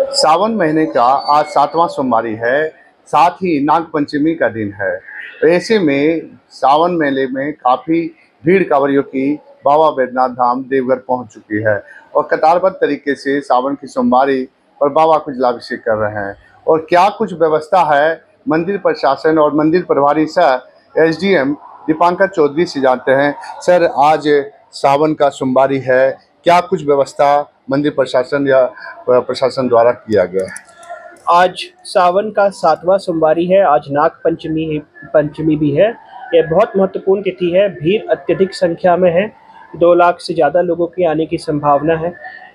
सावन महीने का आज सातवां सोमवारी है, साथ ही नाग पंचमी का दिन है। ऐसे में सावन मेले में काफ़ी भीड़ कांवरियों की बाबा बैद्यनाथ धाम देवघर पहुँच चुकी है और कतारबद्ध तरीके से सावन की सोमवारी पर बाबा को जलाभिषेक कर रहे हैं। और क्या कुछ व्यवस्था है? मंदिर प्रशासन और मंदिर प्रभारी सर, एसडीएम दीपांकर चौधरी से जानते हैं। सर, आज सावन का सोमवारी है क्या कुछ व्यवस्था मंदिर प्रशासन या प्रशासन द्वारा किया गया है? आज सावन का सातवां सोमवारी है, आज नाग पंचमी पंचमी भी है। यह बहुत महत्वपूर्ण तिथि है, भीड़ अत्यधिक संख्या में है। दो लाख से ज़्यादा लोगों के आने की संभावना है।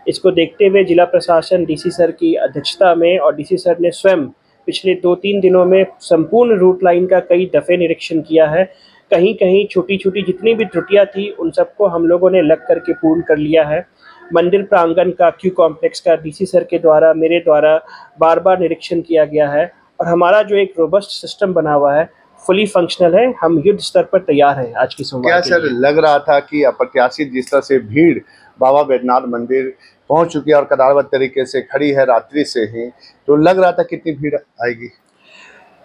इसको देखते हुए जिला प्रशासन डीसी सर की अध्यक्षता में और डीसी सर ने स्वयं पिछले दो तीन दिनों में संपूर्ण रूट लाइन का कई दफ़े निरीक्षण किया है। कहीं कहीं छोटी छोटी जितनी भी त्रुटियाँ थी उन सबको हम लोगों ने लग करके पूर्ण कर लिया है। मंदिर प्रांगण का क्यू कॉम्प्लेक्स का डीसी सर के द्वारा मेरे द्वारा बार बार निरीक्षण किया गया है और हमारा जो एक रोबस्ट सिस्टम बना हुआ है फुली फंक्शनल है हम युद्ध स्तर पर तैयार हैं आज की क्या सर लग रहा था कि अप्रत्याशित जिस तरह से भीड़ बाबा बैद्यनाथ मंदिर पहुँच चुकी है और कदारवत तरीके से खड़ी है रात्रि से ही तो लग रहा था कितनी भीड़ आएगी?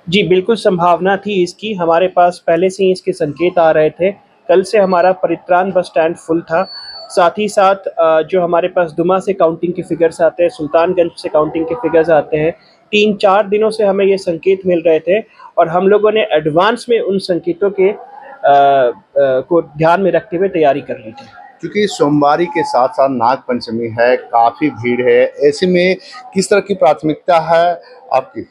जी बिल्कुल संभावना थी इसकी। हमारे पास पहले से ही इसके संकेत आ रहे थे। कल से हमारा परित्राण बस स्टैंड फुल था। साथ ही साथ जो हमारे पास दुमा से काउंटिंग के फिगर्स आते हैं सुल्तानगंज से काउंटिंग के फिगर्स आते हैं तीन चार दिनों से हमें ये संकेत मिल रहे थे और हम लोगों ने एडवांस में उन संकेतों के अ, अ, को ध्यान में रखते हुए तैयारी कर ली थी। क्योंकि सोमवारी के साथ साथ नाग पंचमी है काफ़ी भीड़ है। ऐसे में किस तरह की प्राथमिकता है आपकी?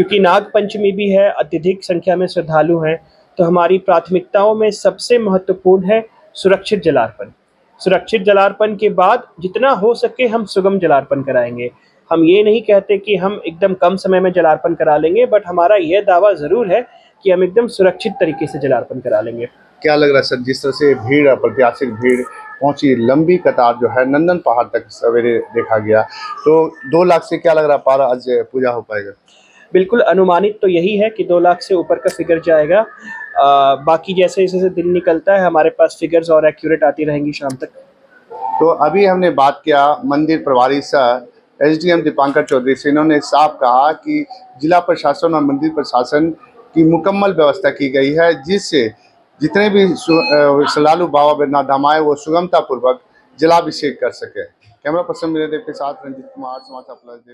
क्योंकि नाग पंचमी भी है, अत्यधिक संख्या में श्रद्धालु हैं तो हमारी प्राथमिकताओं में सबसे महत्वपूर्ण है सुरक्षित जलार्पण। सुरक्षित जलार्पण के बाद जितना हो सके हम सुगम जलार्पण कराएँगे। हम ये नहीं कहते कि हम एकदम कम समय में जलार्पण करा लेंगे बट हमारा यह दावा ज़रूर है कि हम एकदम सुरक्षित तरीके से जलार्पण करा लेंगे। क्या लग रहा है सर, जिस तरह से भीड़ अप्रत्याशित भीड़ पहुँची, लंबी कतार जो है, नंदन पहाड़ तक सवेरे देखा गया तो दो लाख से क्या लग रहा पारा आज पूजा हो पाएगा? बिल्कुल अनुमानित तो यही है कि दो लाख से ऊपर का फिगर जाएगा। आ, बाकी जैसे जैसे दिन निकलता है हमारे पास फिगर्स और एक्यूरेट आती रहेंगी शाम तक। तो अभी हमने बात किया मंदिर प्रभारी सर एसडीएम दीपांकर चौधरी से। इन्होंने साफ़ कहा कि जिला प्रशासन और मंदिर प्रशासन की मुकम्मल व्यवस्था की गई है जिससे जितने भी सु- श्रद्धालु बाबा बैद्यनाथ धाम आए वो सुगमता पूर्वक जलाभिषेक कर सके। कैमरा पर्सन मेरे देव के साथ रंजित कुमार समाचार प्लस देव।